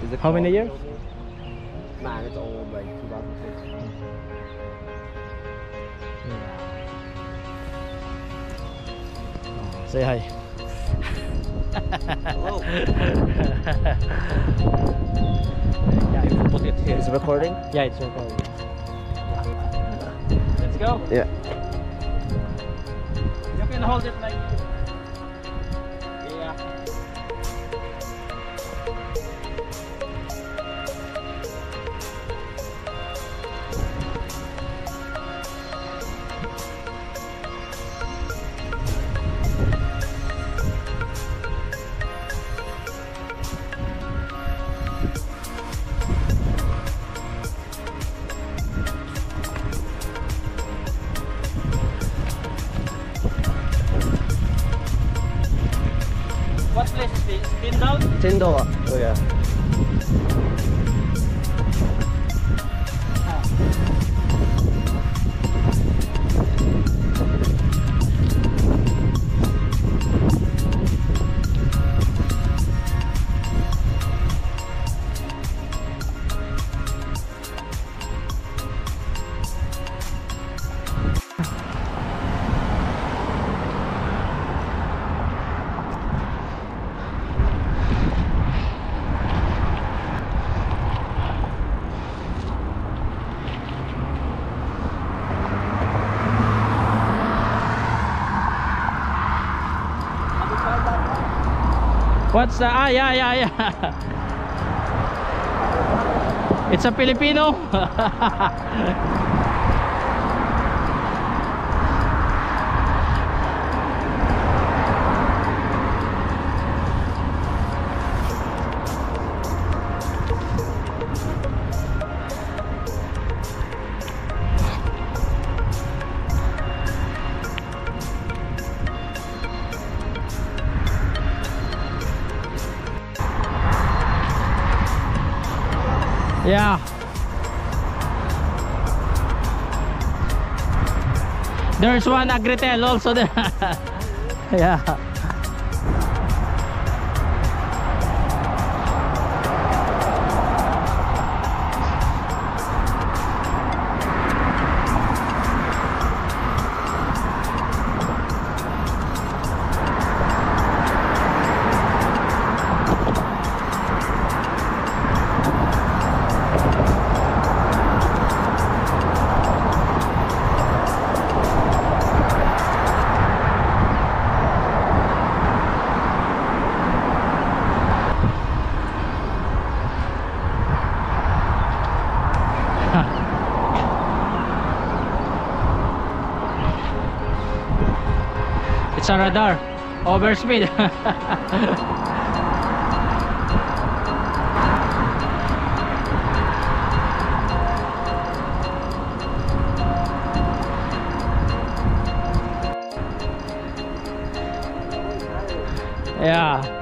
How many years? Man, it's all like 2006. Say hi. Hello. yeah, you put it here. Is it recording? Yeah, it's recording. Let's go. Yeah. You can hold it like Tyndall? Tyndall. Oh yeah. What's the... Ah, yeah, yeah, yeah. It's a Filipino. yeah. There's one Agritel also there. yeah. It's a radar. Overspeed. yeah.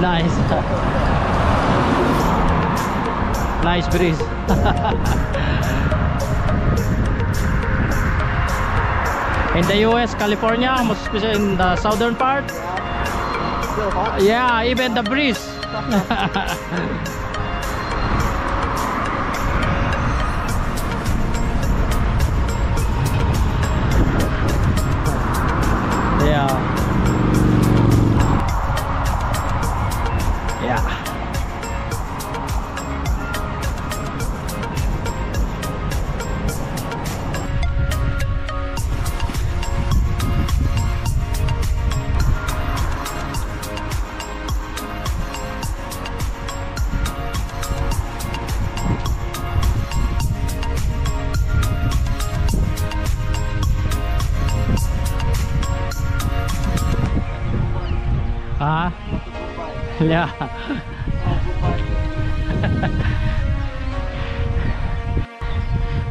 nice. nice breeze. in the US, California, most especially in the southern part. Yeah, even the breeze. yeah.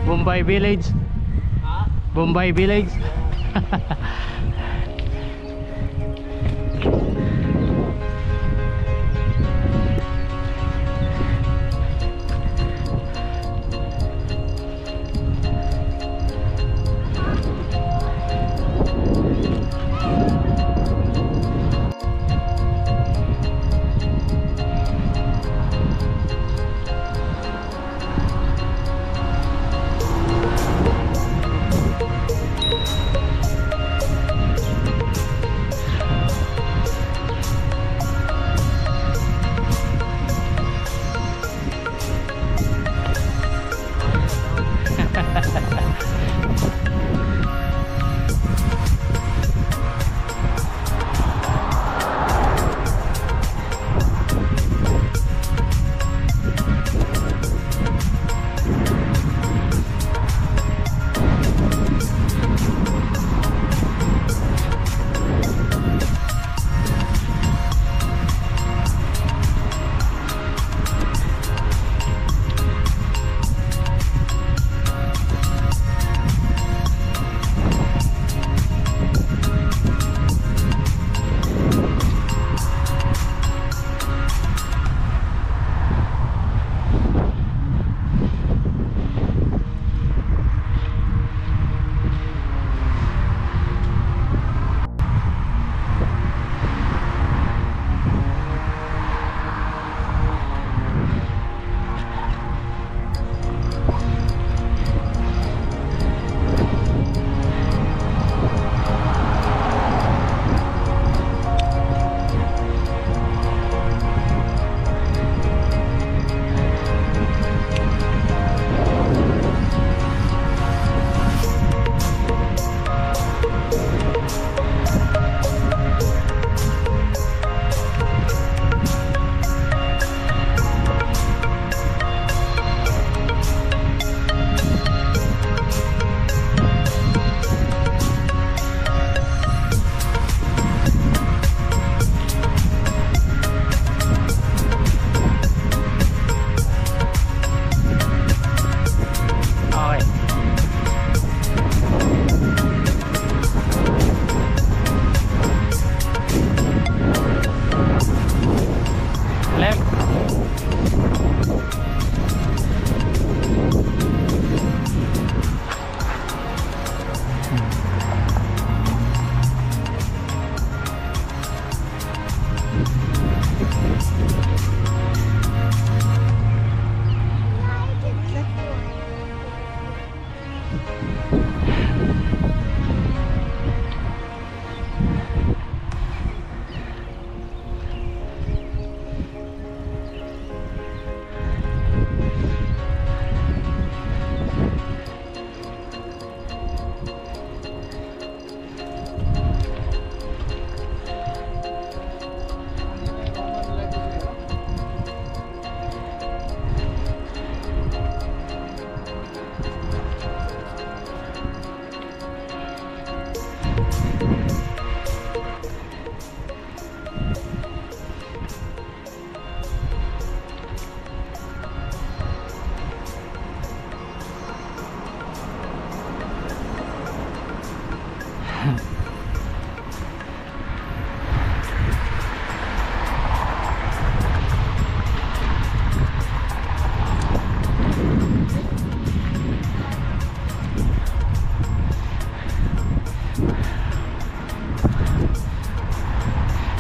Bombay Village. Ha? Bombay Village.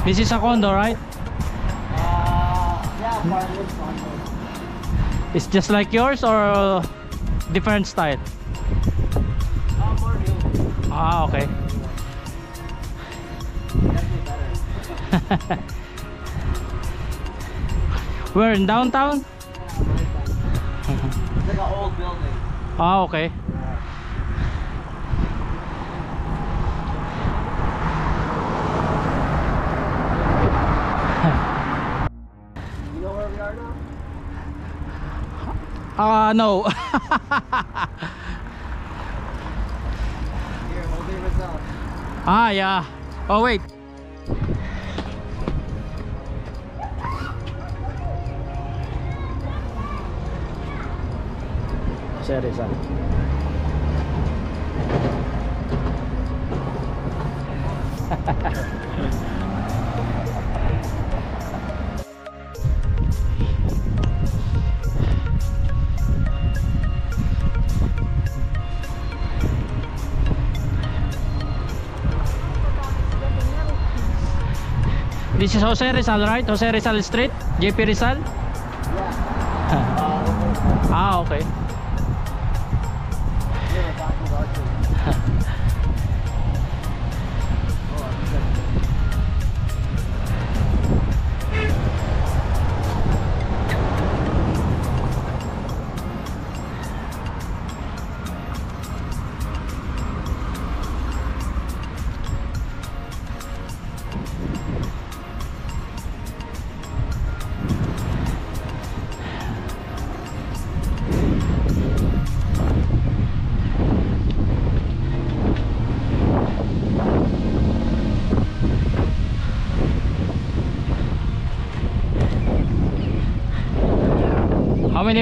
This is a condo, right? Uh, yeah, condo. It's just like yours or different style? Uh, more new. Ah, okay. We're in downtown? It's like an old building. Ah, okay. You know where we are now? Ah, no. Here, ah, yeah. Oh, wait. Sorry, sorry. This is Jose Rizal, right? Jose Rizal Street? JP Rizal? Yeah. Ah, okay.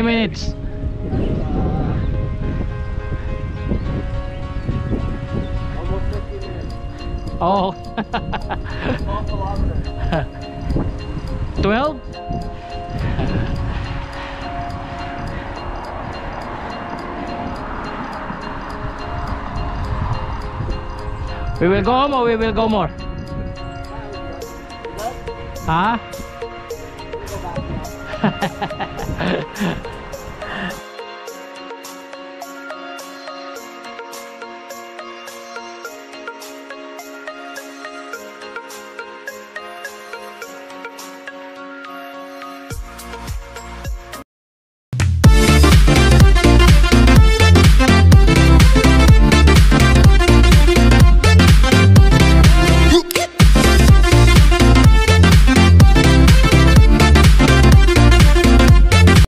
Many minutes? Almost 50 minutes. Oh, 12 12? We will go home or we will go more? Huh? ハハハ。